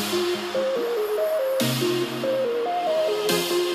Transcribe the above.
Thank you.